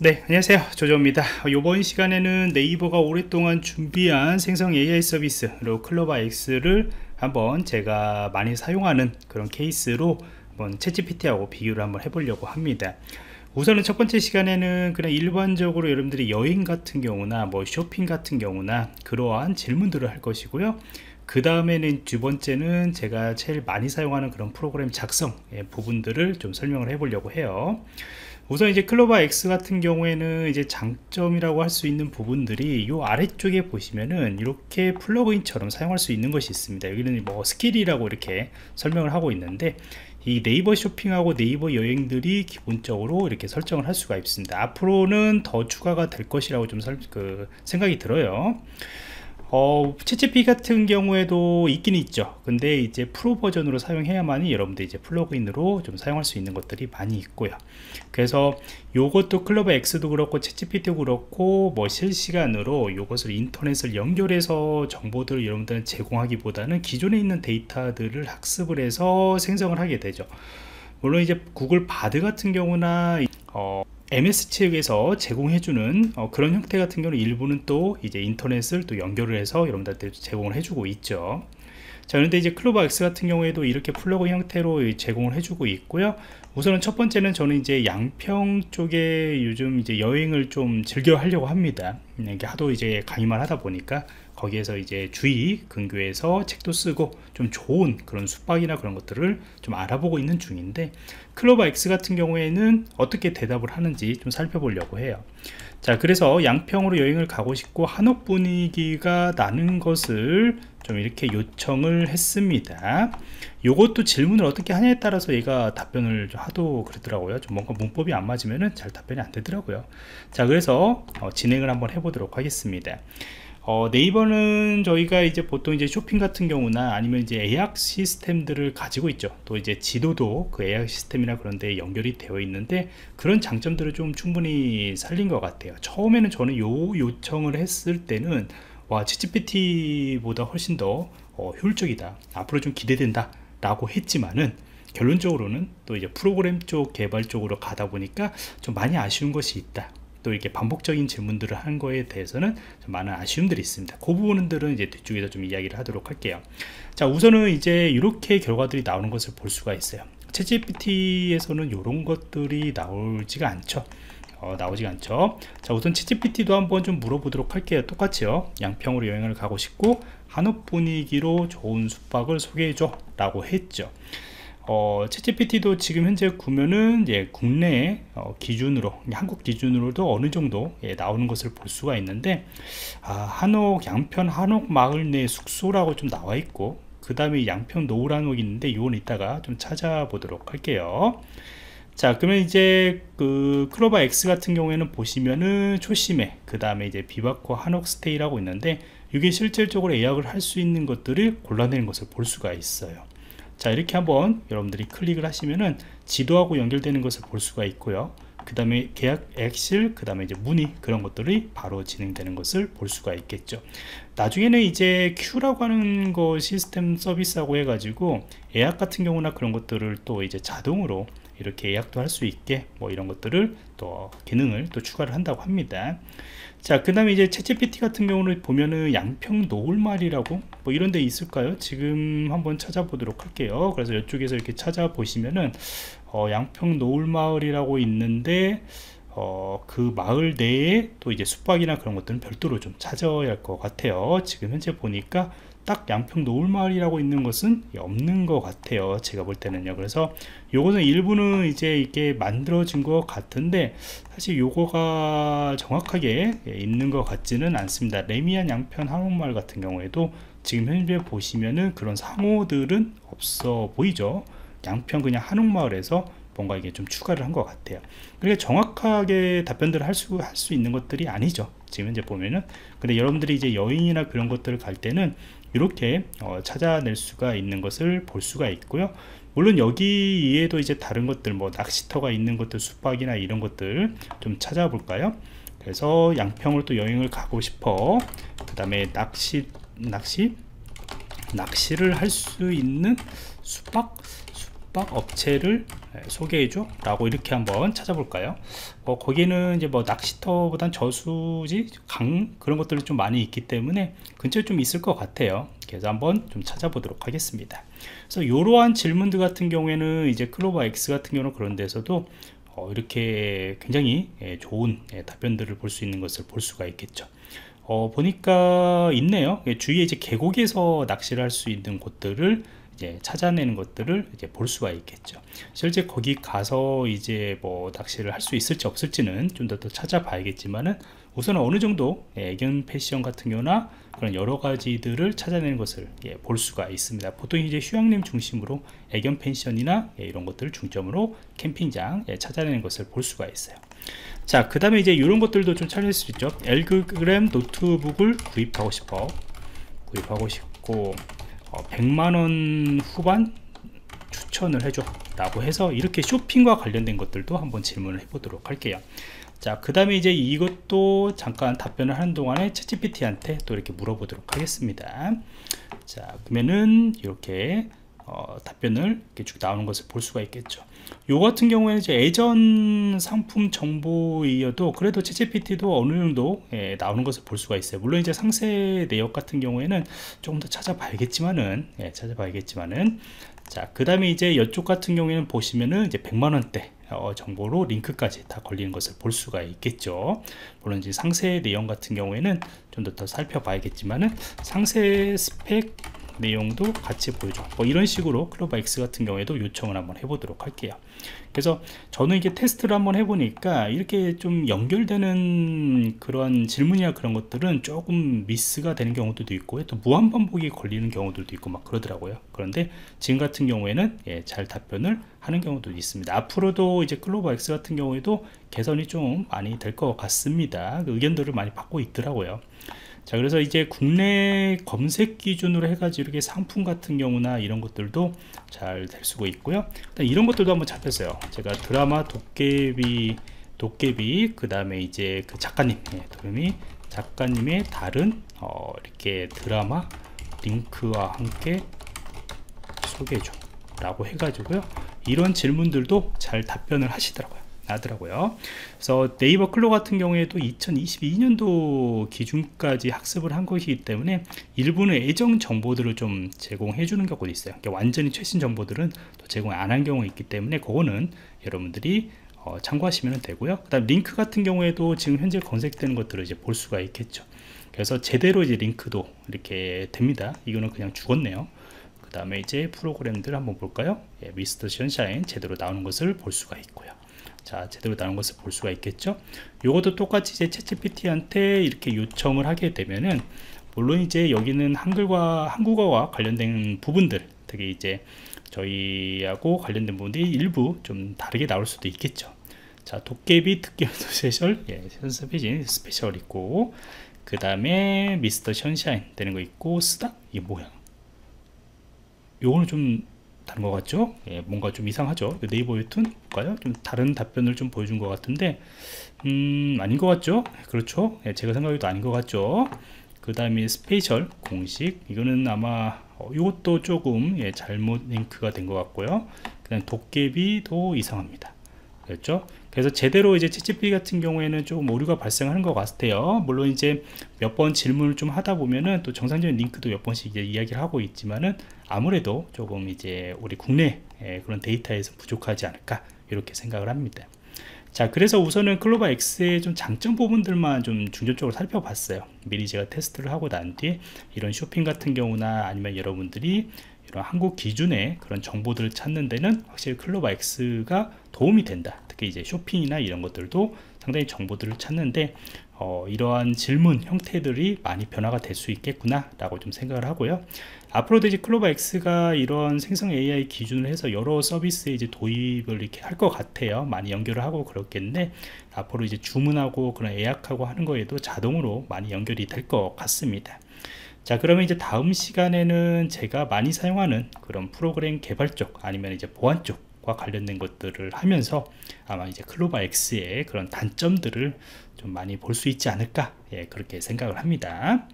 네 안녕하세요. 조조입니다. 이번 시간에는 네이버가 오랫동안 준비한 생성 AI 서비스로 클로바 X를 한번 제가 많이 사용하는 그런 케이스로 한번 챗GPT하고 비교를 한번 해보려고 합니다. 우선은 첫 번째 시간에는 그냥 일반적으로 여러분들이 여행 같은 경우나 뭐 쇼핑 같은 경우나 그러한 질문들을 할 것이고요. 그 다음에는 두 번째는 제가 제일 많이 사용하는 그런 프로그램 작성 부분들을 좀 설명을 해 보려고 해요 우선 이제 클로바 X 같은 경우에는 이제 장점이라고 할 수 있는 부분들이 이 아래쪽에 보시면은 이렇게 플러그인처럼 사용할 수 있는 것이 있습니다. 여기는 뭐 스킬이라고 이렇게 설명을 하고 있는데 이 네이버 쇼핑하고 네이버 여행들이 기본적으로 이렇게 설정을 할 수가 있습니다. 앞으로는 더 추가가 될 것이라고 좀 설, 그 생각이 들어요 어, 채찌피 같은 경우에도 있긴 있죠. 근데 이제 프로 버전으로 사용해야만이 여러분들 이제 플러그인으로 좀 사용할 수 있는 것들이 많이 있고요. 그래서 요것도 클로바 X도 그렇고 채찌피도 그렇고 뭐 실시간으로 요것을 인터넷을 연결해서 정보들을 여러분들은 제공하기보다는 기존에 있는 데이터들을 학습을 해서 생성을 하게 되죠. 물론 이제 구글 바드 같은 경우나 어, MS 측에서 제공해주는 어, 그런 형태 같은 경우는 일부는 또 이제 인터넷을 또 연결을 해서 여러분들한테 제공을 해주고 있죠. 자, 그런데 이제 클로바 X 같은 경우에도 이렇게 플러그 형태로 제공을 해주고 있고요. 우선은 첫 번째는 저는 이제 양평 쪽에 요즘 이제 여행을 좀 즐겨 하려고 합니다. 이게 하도 이제 강의만 하다 보니까 거기에서 이제 주의 근교에서 책도 쓰고 좀 좋은 그런 숙박이나 그런 것들을 좀 알아보고 있는 중인데 클로버 X 같은 경우에는 어떻게 대답을 하는지 좀 살펴보려고 해요. 자 그래서 양평으로 여행을 가고 싶고 한옥 분위기가 나는 것을 좀 이렇게 요청을 했습니다. 요것도 질문을 어떻게 하냐에 따라서 얘가 답변을 하도 그러더라고요. 좀 뭔가 문법이 안 맞으면 잘 답변이 안 되더라고요. 자 그래서 어, 진행을 한번 해보 도록 하겠습니다 어, 네이버는 저희가 이제 보통 이제 쇼핑 같은 경우나 아니면 이제 예약 시스템들을 가지고 있죠. 또 이제 지도도 그 예약 시스템이나 그런 데 연결이 되어 있는데 그런 장점들을 좀 충분히 살린 것 같아요. 처음에는 저는 요 요청을 했을 때는 와, GPT보다 훨씬 더 어, 효율적이다. 앞으로 좀 기대된다. 라고 했지만은 결론적으로는 또 이제 프로그램 쪽 개발 쪽으로 가다 보니까 좀 많이 아쉬운 것이 있다. 또 이렇게 반복적인 질문들을 한 거에 대해서는 많은 아쉬움들이 있습니다. 그 부분들은 이제 뒤쪽에서 좀 이야기를 하도록 할게요. 자, 우선은 이제 이렇게 결과들이 나오는 것을 볼 수가 있어요. 채GPT에서는 이런 것들이 나오지가 않죠. 어, 나오지가 않죠. 자, 우선 채GPT도 한번 좀 물어보도록 할게요. 똑같이요. 양평으로 여행을 가고 싶고 한옥 분위기로 좋은 숙박을 소개해줘 라고 했죠. 어, 챗GPT도 지금 현재 구면은 예, 국내 어, 기준으로 한국 기준으로도 어느 정도 예, 나오는 것을 볼 수가 있는데 아, 한옥 양평 한옥 마을 내 숙소라고 좀 나와 있고 그 다음에 양평 노을 한옥이 있는데 이건 이따가 좀 찾아보도록 할게요. 자 그러면 이제 그 클로바 X 같은 경우에는 보시면은 초심에 그 다음에 이제 비바코 한옥 스테이라고 있는데 이게 실질적으로 예약을 할 수 있는 것들을 골라내는 것을 볼 수가 있어요 자 이렇게 한번 여러분들이 클릭을 하시면은 지도하고 연결되는 것을 볼 수가 있고요 그 다음에 계약 액실 그 다음에 이제 문의 그런 것들이 바로 진행되는 것을 볼 수가 있겠죠 나중에는 이제 큐라고 하는 거 시스템 서비스하고 해가지고 예약 같은 경우나 그런 것들을 또 이제 자동으로 이렇게 예약도 할 수 있게 뭐 이런 것들을 또 기능을 또 추가를 한다고 합니다 자, 그 다음에 이제 채찌PT 같은 경우는 보면은 양평 노을말이라고 뭐 이런 데 있을까요? 지금 한번 찾아보도록 할게요. 그래서 이쪽에서 이렇게 찾아보시면은 어, 양평 노을마을이라고 있는데 어, 그 마을 내에 또 이제 숙박이나 그런 것들은 별도로 좀 찾아야 할 것 같아요. 지금 현재 보니까 딱 양평 노을마을이라고 있는 것은 없는 것 같아요. 제가 볼 때는요. 그래서 요거는 일부는 이제 이게 만들어진 것 같은데 사실 요거가 정확하게 있는 것 같지는 않습니다. 레미안 양평 한옥마을 같은 경우에도 지금 현재 보시면은 그런 상호들은 없어 보이죠 양평 그냥 한옥마을에서 뭔가 이게 좀 추가를 한 것 같아요. 그러니까 정확하게 답변들을 할 수 할 수 있는 것들이 아니죠. 지금 현재 보면은. 근데 여러분들이 이제 여행이나 그런 것들을 갈 때는 이렇게 어, 찾아낼 수가 있는 것을 볼 수가 있고요. 물론 여기에도 이제 다른 것들 뭐 낚시터가 있는 것들 숙박이나 이런 것들 좀 찾아볼까요? 그래서 양평을 또 여행을 가고 싶어. 그 다음에 낚시 낚시? 낚시를 할 수 있는 숙박 숙박 업체를 예, 소개해줘? 라고 이렇게 한번 찾아볼까요? 어, 거기는 이제 뭐 낚시터보단 저수지 강 그런 것들이 좀 많이 있기 때문에 근처에 좀 있을 것 같아요. 그래서 한번 좀 찾아보도록 하겠습니다. 그래서 이러한 질문들 같은 경우에는 이제 클로버 X 같은 경우는 그런 데서도 어, 이렇게 굉장히 예, 좋은 예, 답변들을 볼 수 있는 것을 볼 수가 있겠죠. 어, 보니까 있네요. 예, 주위에 이제 계곡에서 낚시를 할 수 있는 곳들을 이제 찾아내는 것들을 이제 볼 수가 있겠죠. 실제 거기 가서 이제 뭐 낚시를 할 수 있을지 없을지는 좀 더 더 찾아봐야겠지만은 우선 어느 정도 예, 애견 패션 같은 경우나 그런 여러 가지들을 찾아내는 것을 예, 볼 수가 있습니다. 보통 이제 휴양림 중심으로 애견 펜션이나 예, 이런 것들을 중점으로 캠핑장 예, 찾아내는 것을 볼 수가 있어요. 자, 그 다음에 이제 이런 것들도 좀 찾을 수 있죠. 엘그램 노트북을 구입하고 싶어. 구입하고 싶고, 어, 100만원 후반 추천을 해줘 라고 해서 이렇게 쇼핑과 관련된 것들도 한번 질문을 해보도록 할게요. 자 그 다음에 이제 이것도 잠깐 답변을 하는 동안에 채찌PT한테 또 이렇게 물어보도록 하겠습니다. 자 그러면은 이렇게 어, 답변을 이렇게 쭉 나오는 것을 볼 수가 있겠죠. 요 같은 경우에는 이제 예전 상품 정보이어도 그래도 채찌PT도 어느 정도 예, 나오는 것을 볼 수가 있어요. 물론 이제 상세 내역 같은 경우에는 조금 더 찾아봐야겠지만은 예, 찾아봐야겠지만은. 자 그 다음에 이제 이쪽 같은 경우에는 보시면은 이제 100만 원대 어, 정보로 링크까지 다 걸리는 것을 볼 수가 있겠죠. 물론 이제 상세 내용 같은 경우에는 좀 더 더 살펴봐야겠지만은 상세 스펙 내용도 같이 보여줘. 뭐 이런 식으로 클로바 X 같은 경우에도 요청을 한번 해보도록 할게요. 그래서 저는 이게 테스트를 한번 해보니까 이렇게 좀 연결되는 그런 질문이나 그런 것들은 조금 미스가 되는 경우도 있고 또 무한 반복이 걸리는 경우들도 있고 막 그러더라고요. 그런데 지금 같은 경우에는 예, 잘 답변을 하는 경우도 있습니다. 앞으로도 이제 클로바 X 같은 경우에도 개선이 좀 많이 될 것 같습니다. 그 의견들을 많이 받고 있더라고요 자 그래서 이제 국내 검색 기준으로 해가지고 이렇게 상품 같은 경우나 이런 것들도 잘 될 수가 있고요. 이런 것들도 한번 잡혔어요. 제가 드라마 도깨비 도깨비 그 다음에 이제 그 작가님 예, 도깨비 작가님의 다른 어, 이렇게 드라마 링크와 함께 소개해줘 라고 해가지고요. 이런 질문들도 잘 답변을 하시더라고요 나더라고요. 그래서 네이버 클로 같은 경우에도 2022년도 기준까지 학습을 한 것이기 때문에 일부는 예정 정보들을 좀 제공해 주는 경우도 있어요. 그러니까 완전히 최신 정보들은 또 제공 안 한 경우가 있기 때문에 그거는 여러분들이 어, 참고하시면 되고요. 그 다음 링크 같은 경우에도 지금 현재 검색되는 것들을 이제 볼 수가 있겠죠. 그래서 제대로 이제 링크도 이렇게 됩니다. 이거는 그냥 죽었네요. 그 다음에 이제 프로그램들 한번 볼까요? 예, 미스터 션샤인 제대로 나오는 것을 볼 수가 있고요 자 제대로 나온 것을 볼 수가 있겠죠? 이것도 똑같이 이제 챗GPT한테 이렇게 요청을 하게 되면은 물론 이제 여기는 한글과 한국어와 관련된 부분들 되게 이제 저희하고 관련된 부분들이 일부 좀 다르게 나올 수도 있겠죠. 자 도깨비 특별 스페셜. 예, 스페셜 스페셜 있고 그 다음에 미스터 션샤인 되는 거 있고 쓰다 이게 뭐야? 요거는 좀 다른 것 같죠? 예, 뭔가 좀 이상하죠? 그 네이버 웹툰 볼까요? 좀 다른 답변을 좀 보여준 것 같은데 음 아닌 것 같죠? 그렇죠? 예, 제가 생각해도 아닌 것 같죠? 그 다음에 스페셜 공식 이거는 아마 어, 이것도 조금 예, 잘못 링크가 된 것 같고요 그 다음 도깨비도 이상합니다 그렇죠? 그래서 제대로 이제 채찌피 같은 경우에는 조금 오류가 발생하는 것 같아요. 물론 이제 몇 번 질문을 좀 하다 보면은 또 정상적인 링크도 몇 번씩 이제 이야기를 하고 있지만은 아무래도 조금 이제 우리 국내 그런 데이터에서 부족하지 않을까 이렇게 생각을 합니다. 자 그래서 우선은 클로바 X의 좀 장점 부분들만 좀 중점적으로 살펴봤어요. 미리 제가 테스트를 하고 난 뒤에 이런 쇼핑 같은 경우나 아니면 여러분들이 이런 한국 기준의 그런 정보들을 찾는 데는 확실히 클로바 X가 도움이 된다 특히 이제 쇼핑이나 이런 것들도 상당히 정보들을 찾는데 어, 이러한 질문 형태들이 많이 변화가 될 수 있겠구나 라고 좀 생각을 하고요. 앞으로도 이제 클로바 X가 이런 생성 AI 기준을 해서 여러 서비스에 이제 도입을 이렇게 할 것 같아요. 많이 연결을 하고 그렇겠는데 앞으로 이제 주문하고 그런 예약하고 하는 거에도 자동으로 많이 연결이 될 것 같습니다. 자 그러면 이제 다음 시간에는 제가 많이 사용하는 그런 프로그램 개발 쪽 아니면 이제 보안 쪽 과 관련된 것들을 하면서 아마 이제 클로바 X의 그런 단점들을 좀 많이 볼 수 있지 않을까 예, 그렇게 생각을 합니다